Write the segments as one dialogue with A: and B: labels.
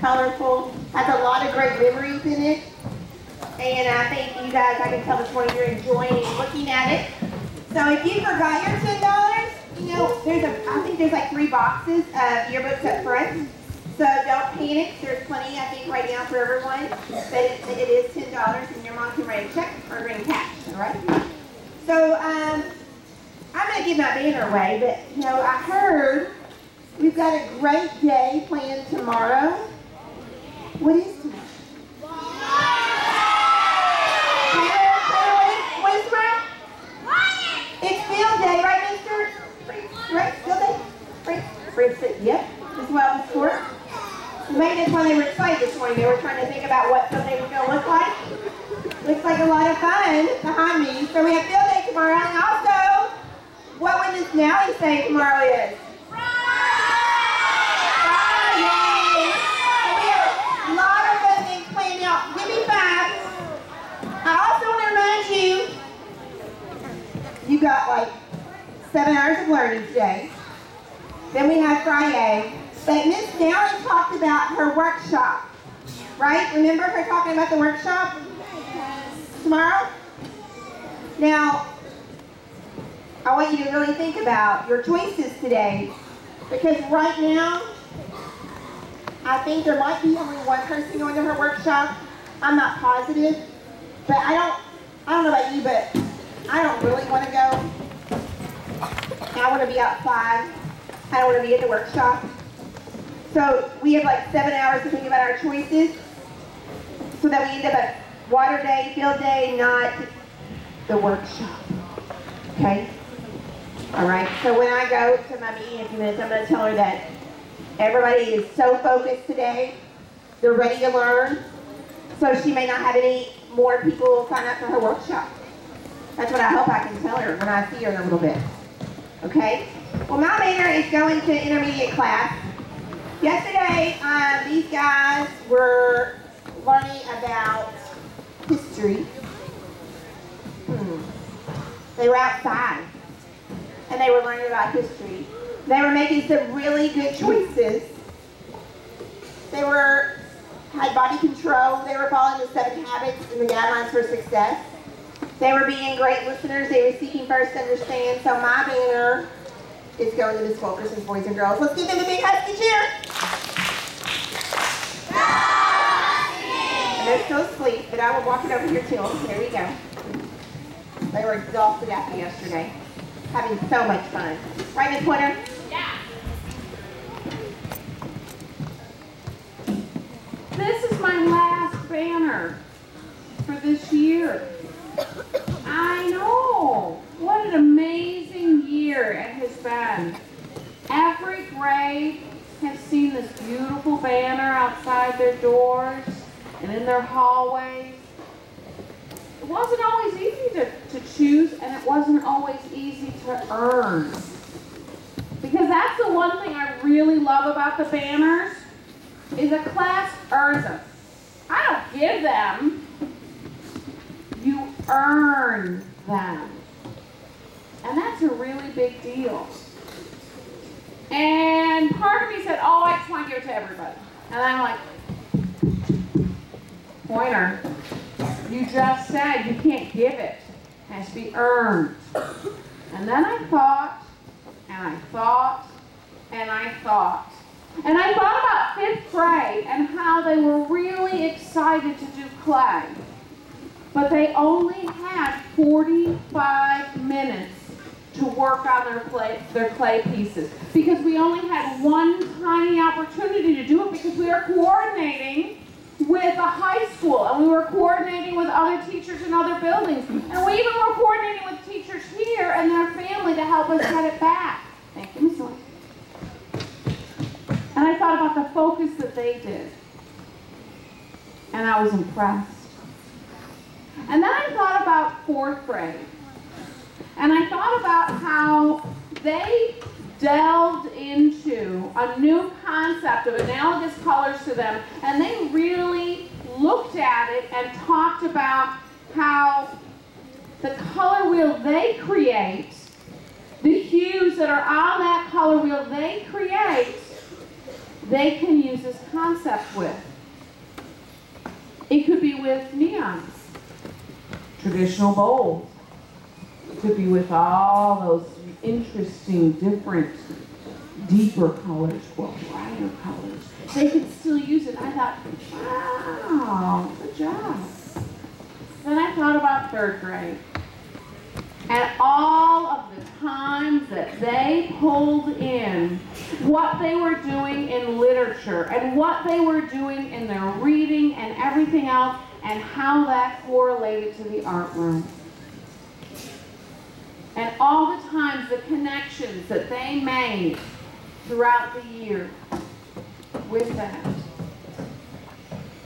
A: colorful, has a lot of great memories in it. And I think you guys, I can tell this morning you're enjoying looking at it. So if you forgot your ten dollars, you know, there's a, I think there's like three boxes of yearbooks up front. So don't panic, there's plenty, I think, right now for everyone. But it, it is ten dollars and your mom can write a check or bring cash, all right? So, um, I'm gonna give my banner away, but, you know, I heard we've got a great day planned tomorrow. What is what is, what is tomorrow? It's field day, right, mister? Right, field day? Right, said, yep, as sport. Maybe that's why they were excited this morning. They were trying to think about what Sunday was gonna look like. Looks like a lot of fun behind me. So we have field day tomorrow, and also, what would Miss Nally say tomorrow is? Friday. So we have a lot of fun things planned out. Give me five. I also want to remind you, you got like seven hours of learning today. Then we have Friday. But Miss Dowling talked about her workshop, right? Remember her talking about the workshop tomorrow? Now, I want you to really think about your choices today because right now, I think there might be only one person going to her workshop. I'm not positive, but I don't, I don't know about you, but I don't really want to go. I want to be outside. I don't want to be at the workshop. So we have like seven hours to think about our choices so that we end up at water day, field day, not the workshop. Okay? All right. So when I go to my meeting in a few minutes, I'm going to tell her that everybody is so focused today. They're ready to learn. So she may not have any more people sign up for her workshop. That's what I hope I can tell her when I see her in a little bit. Okay? Well, my banner is going to intermediate class. Yesterday, um, these guys were learning about history. Hmm. They were outside, and they were learning about history. They were making some really good choices. They were had body control. They were following the seven habits and the guidelines for success. They were being great listeners. They were seeking first to understand. So my banner is going to Miss Wilkerson's boys and girls. Let's give them a big husky cheer. And they're still asleep, but I will walk it over here to them. There we go. They were exhausted after yesterday, having so much fun. Right, Miss Pointer? Yeah.
B: This is my last banner for this year. I know. What an amazing year it has been. Every grade has seen this beautiful banner outside their doors and in their hallways. It wasn't always easy to, to choose and it wasn't always easy to earn. Because that's the one thing I really love about the banners is a class earns them. I don't give them. Earn them. And that's a really big deal. And part of me said, oh, I just want to give it to everybody. And I'm like, Pointer, you just said you can't give it. It has to be earned. And then I thought, and I thought, and I thought. And I thought about fifth grade and how they were really excited to do clay. But they only had 45 minutes to work on their clay, their clay pieces. Because we only had one tiny opportunity to do it because we are coordinating with a high school and we were coordinating with other teachers in other buildings. And we even were coordinating with teachers here and their family to help us get it back. Thank you, Lloyd. And I thought about the focus that they did. And I was impressed. And then I thought about fourth grade. And I thought about how they delved into a new concept of analogous colors to them. And they really looked at it and talked about how the color wheel they create, the hues that are on that color wheel they create, they can use this concept with. It could be with neons, traditional bowls. Could be with all those interesting, different, deeper colors, well, brighter colors. They could still use it. I thought, wow, good job. Then I thought about third grade and all of the times that they pulled in what they were doing in literature and what they were doing in their reading and everything else and how that correlated to the art room. And all the times, the connections that they made throughout the year with that.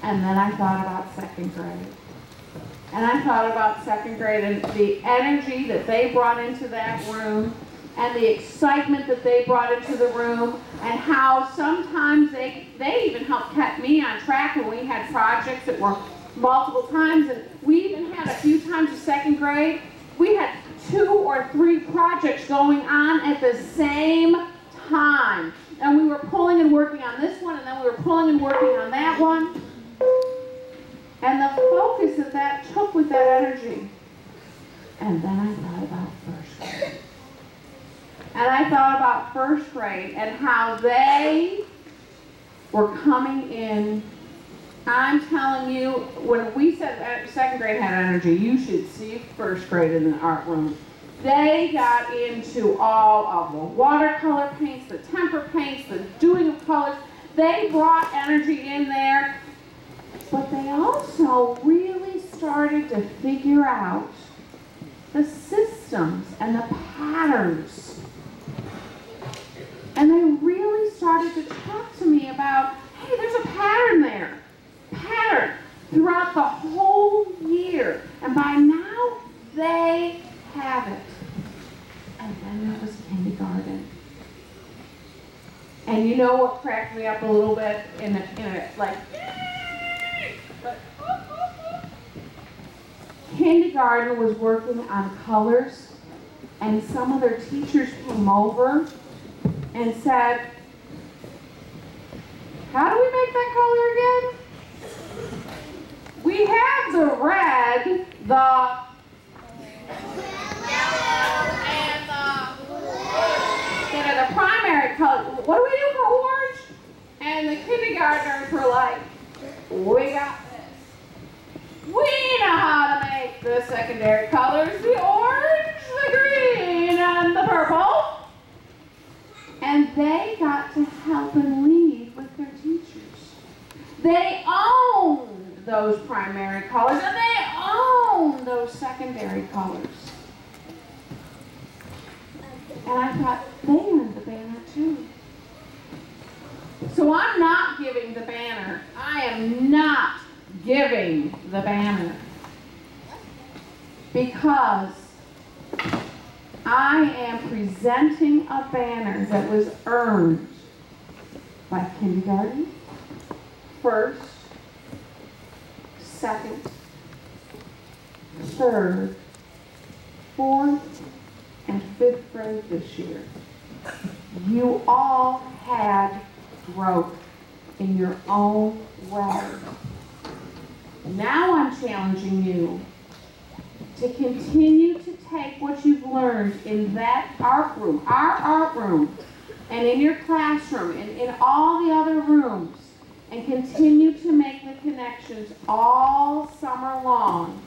B: And then I thought about second grade. And I thought about second grade and the energy that they brought into that room and the excitement that they brought into the room and how sometimes they, they even helped keep me on track when we had projects that were multiple times and we even had a few times in second grade, we had two or three projects going on at the same time. And we were pulling and working on this one and then we were pulling and working on that one. And the focus that that took with that energy. And then I thought about first grade. And I thought about first grade and how they were coming in. I'm telling you, when we said second grade had energy, you should see first grade in the art room. They got into all of the watercolor paints, the temper paints, the doing of colors. They brought energy in there but they also really started to figure out the systems and the patterns. And they really started to talk to me about, hey, there's a pattern there. Pattern throughout the whole year. And by now, they have it. And then there was kindergarten. And you know what cracked me up a little bit in a, in a like, kindergarten was working on colors, and some of their teachers came over and said, How do we make that color again? We have the red, the and the you know, the primary color. What do we do for orange? And the kindergartners were like, We got we know how to make the secondary colors, the orange, the green, and the purple. And they got to help and lead with their teachers. They owned those primary colors and they owned those secondary colors. And I thought, they earned the banner too. So I'm not giving the banner. I am not giving the banner. Because I am presenting a banner that was earned by kindergarten, first, second, third, fourth, and fifth grade this year. You all had growth in your own way. Now I'm challenging you to continue to take what you've learned in that art room, our art room, and in your classroom, and in all the other rooms, and continue to make the connections all summer long.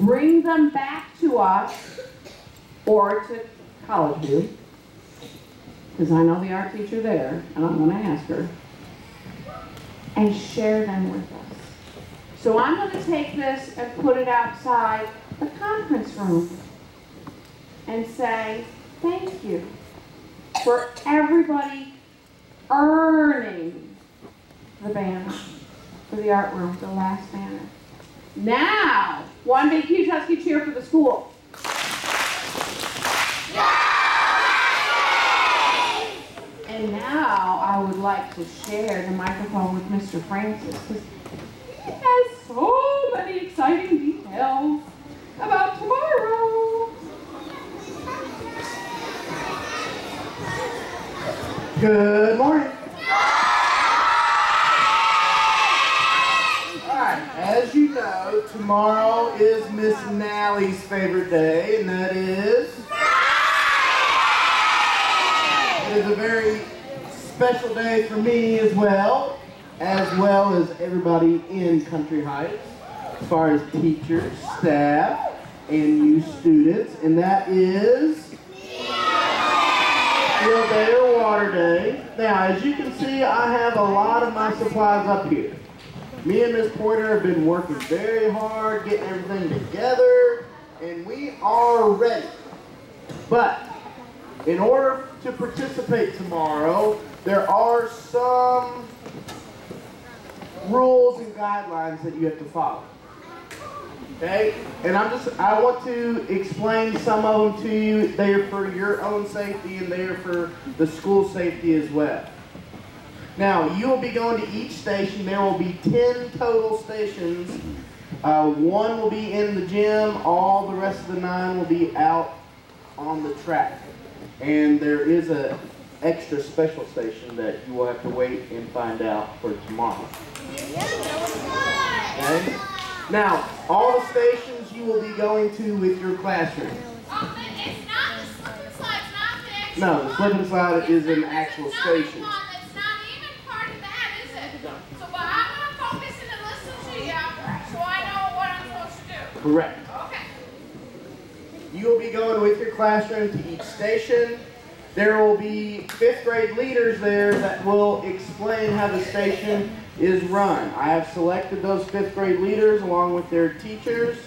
B: Bring them back to us or to College View, because I know the art teacher there, and I'm going to ask her, and share them with us. So I'm going to take this and put it outside the conference room and say, thank you for everybody earning the banner for the art room, the last banner. Now, one big huge husky cheer for the school. And now I would like to share the microphone with Mr. Francis has so many exciting details about tomorrow.
C: Good morning. As you know, tomorrow is Miss Nally's favorite day, and that is. It is a very special day for me as well as well as everybody in Country Heights, as far as teachers, staff, and you students, and that is. Field Day or Water Day. Now, as you can see, I have a lot of my supplies up here. Me and Miss Porter have been working very hard, getting everything together, and we are ready. But in order to participate tomorrow, there are some rules and guidelines that you have to follow. Okay? And I'm just, I want to explain some of them to you. They are for your own safety and they are for the school safety as well. Now, you will be going to each station. There will be 10 total stations. Uh, one will be in the gym. All the rest of the nine will be out on the track. And there is a extra special station that you will have to wait and find out for tomorrow. Okay? Now, all the stations you will be going to with your classroom.
B: Oh, but it's not the slip and slide, it's not the actual
C: No, the slip and slide is an actual station.
B: one, It's not even part of that, is it? So, but I'm gonna focus and listen to you, so I know what I'm supposed to do.
C: Correct.
B: Okay.
C: You will be going with your classroom to each station. There will be fifth grade leaders there that will explain how the station is run. I have selected those fifth grade leaders along with their teachers,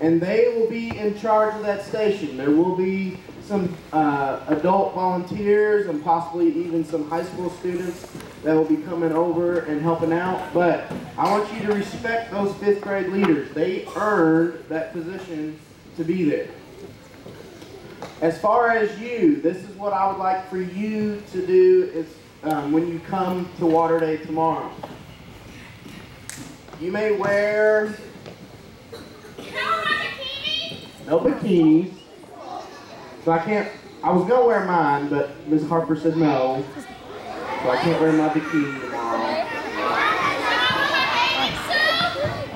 C: and they will be in charge of that station. There will be some uh, adult volunteers and possibly even some high school students that will be coming over and helping out. But I want you to respect those fifth grade leaders. They earned that position to be there. As far as you, this is what I would like for you to do is um, when you come to Water Day tomorrow. You may wear
B: No, my bikini?
C: no bikinis. So I can't, I was gonna wear mine, but Ms. Harper said no. So I can't wear my bikini tomorrow.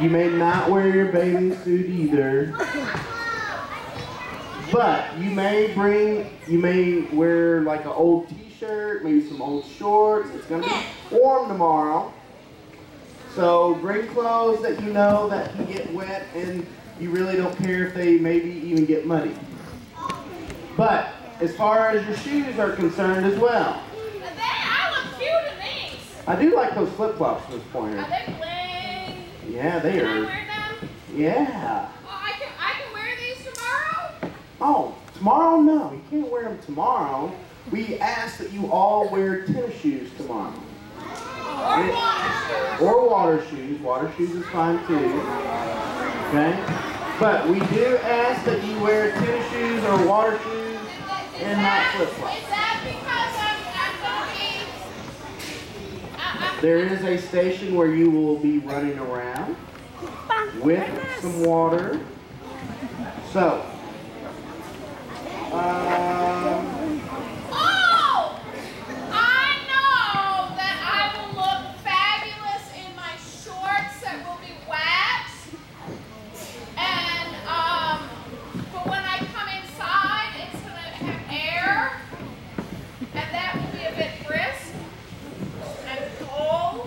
C: You may not wear your bathing suit either. But you may bring, you may wear like an old t-shirt, maybe some old shorts. It's gonna be warm tomorrow. So bring clothes that you know that can get wet and you really don't care if they maybe even get muddy. But as far as your shoes are concerned as well,
B: They, I look cute in these.
C: I do like those flip-flops, Miss Pointer.
B: Are they bling?
C: Yeah, they
B: Can I
C: are.
B: wear them?
C: Yeah.
B: Oh, I can, I can wear these tomorrow?
C: Oh, tomorrow? No, you can't wear them tomorrow. We ask that you all wear tennis shoes tomorrow.
B: Or water shoes?
C: Or water shoes. Water shoes is fine too. Okay? But we do ask that you wear tennis shoes or water shoes and not flip-flops.
B: Is that because I'm, I'm gonna be, I, I'm
C: There is a station where you will be running around with some water. So,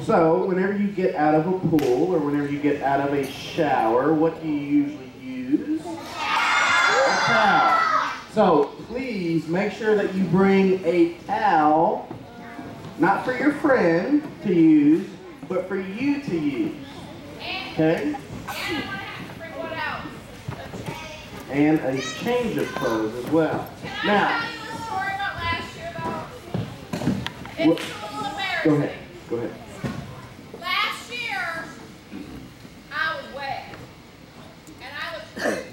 C: so whenever you get out of a pool or whenever you get out of a shower, what do you usually use? A towel. So please make sure that you bring a towel, not for your friend to use, but for you to use.
B: And,
C: Okay?
B: and I'm gonna bring else? A
C: And a change of clothes as well.
B: Can I
C: Now,
B: tell you a story about last year though?
C: What-
B: It's a little embarrassing.
C: go ahead. Go ahead.
B: Last year, I was wet. And I was cute.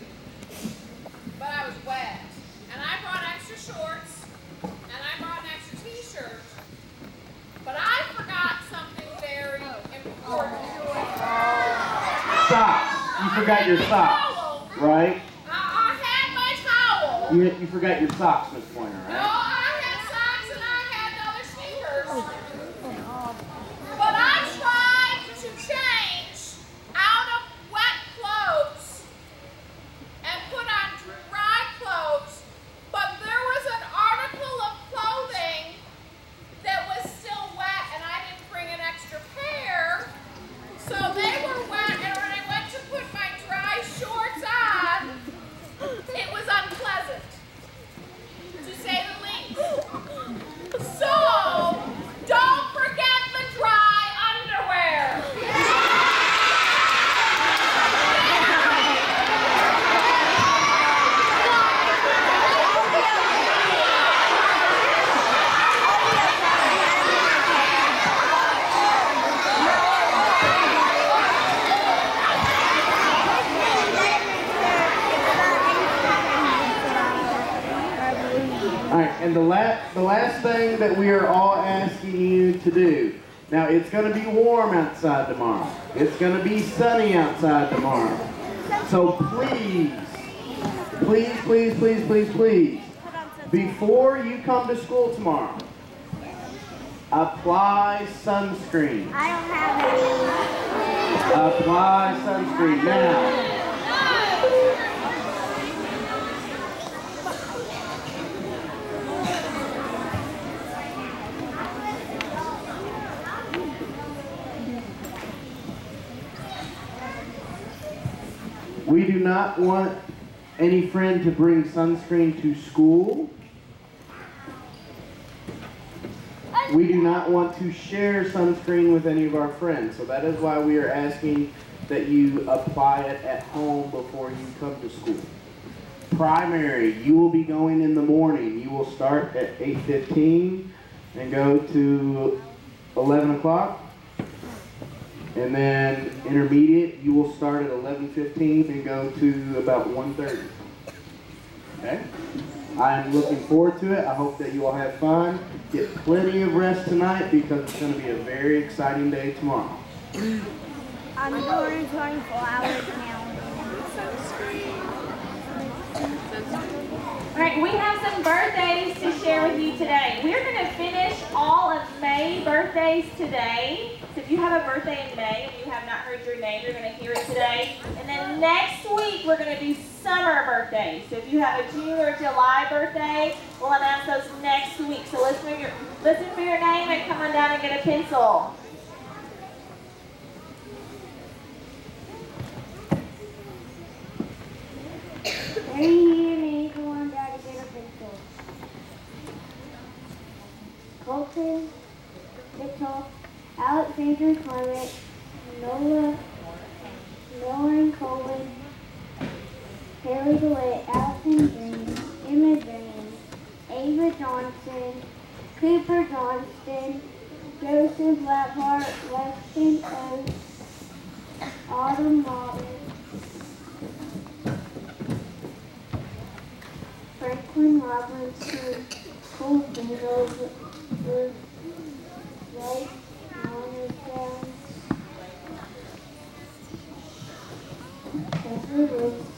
B: But I was wet. And I brought extra shorts. And I brought an extra t-shirt. But I forgot something very important.
C: Socks. You forgot your socks, right?
B: I, I had my towel.
C: You, you forgot your socks, Miss Pointer,
B: No,
C: right?
B: I had socks and I had other sneakers. But I tried to change out of
C: and the last, the last thing that we are all asking you to do. Now, it's going to be warm outside tomorrow. It's going to be sunny outside tomorrow. So please, please, please, please, please, please, before you come to school tomorrow, apply sunscreen.
D: I don't have any.
C: Apply sunscreen now. We do not want any friend to bring sunscreen to school. We do not want to share sunscreen with any of our friends, so that is why we are asking that you apply it at home before you come to school. Primary, you will be going in the morning. You will start at 8.15 and go to 11 o'clock. And then intermediate, you will start at 11.15 and go to about 1.30. Okay? I'm looking forward to it. I hope that you all have fun. Get plenty of rest tonight because it's going to be a very exciting day tomorrow.
D: I'm doing 24 hours now.
E: Right, we have some birthdays to share with you today. We're going to finish all of May birthdays today. So if you have a birthday in May and you have not heard your name, you're going to hear it today. And then next week, we're going to do summer birthdays. So if you have a June or July birthday, we'll announce those next week. So listen for your, listen for your name and come on down and get a pencil.
D: Franklin Robinson, Cole Bingo, Monahan, Trevor Wilson, Brandon